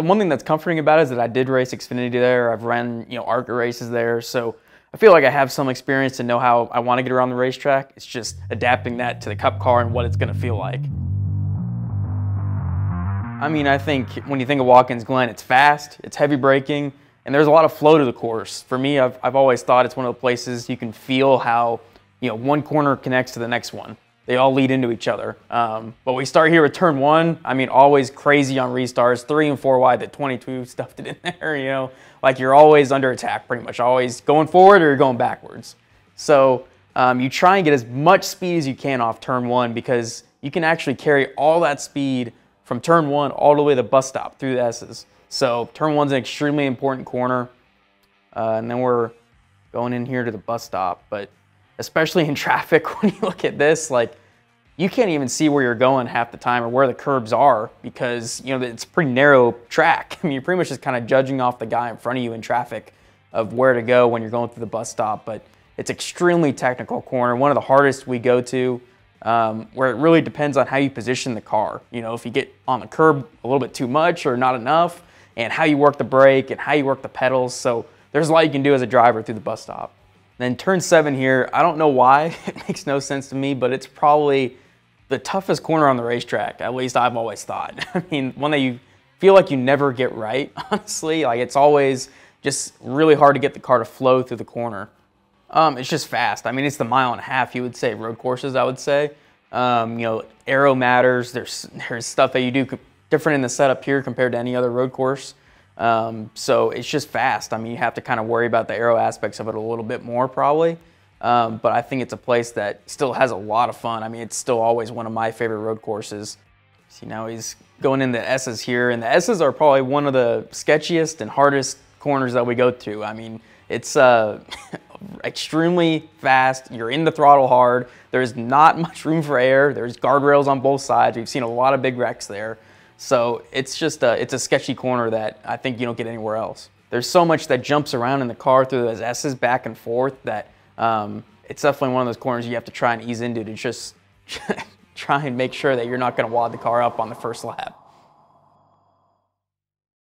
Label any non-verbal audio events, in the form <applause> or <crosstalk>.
the one thing that's comforting about it is that I did race Xfinity there. I've run, you know, ARCA races there. So I feel like I have some experience and know how I want to get around the racetrack. It's just adapting that to the cup car and what it's going to feel like. I mean, I think when you think of Watkins Glen, it's fast, it's heavy braking, and there's a lot of flow to the course. For me, I've, I've always thought it's one of the places you can feel how, you know, one corner connects to the next one they all lead into each other. Um, but we start here with turn one. I mean, always crazy on restarts, three and four wide, the 22 <laughs> stuffed it in there, you know, like you're always under attack pretty much, always going forward or you're going backwards. So um, you try and get as much speed as you can off turn one because you can actually carry all that speed from turn one all the way to the bus stop through the S's. So turn one's an extremely important corner. Uh, and then we're going in here to the bus stop. But especially in <laughs> traffic, when you look at this, like you can't even see where you're going half the time or where the curbs are because you know it's a pretty narrow track. <laughs> I mean, you're pretty much just kind of judging off the guy in front of you in traffic of where to go when you're going through the bus stop. But it's extremely technical corner, one of the hardest we go to, um, where it really depends on how you position the car. You know, if you get on the curb a little bit too much or not enough, and how you work the brake and how you work the pedals. So there's a lot you can do as a driver through the bus stop. Then turn seven here, I don't know why, <laughs> it makes no sense to me, but it's probably the toughest corner on the racetrack, at least I've always thought. <laughs> I mean, one that you feel like you never get right, <laughs> honestly. Like it's always just really hard to get the car to flow through the corner. Um, it's just fast. I mean, it's the mile and a half, you would say, road courses, I would say. Um, you know, aero matters. There's, there's stuff that you do different in the setup here compared to any other road course. Um, so it's just fast. I mean, you have to kind of worry about the aero aspects of it a little bit more probably. Um, but I think it's a place that still has a lot of fun. I mean, it's still always one of my favorite road courses. See, now he's going in the S's here, and the S's are probably one of the sketchiest and hardest corners that we go to. I mean, it's uh, <laughs> extremely fast. You're in the throttle hard. There's not <laughs> much room for air. There's guardrails on both sides. We've seen a lot of big wrecks there. So it's just a, it's a sketchy corner that I think you don't get anywhere else. There's so much that jumps around in the car through those S's back and forth that um, it's definitely one of those corners you have to try and ease into to just <laughs> try and make sure that you're not going to wad the car up on the first lap.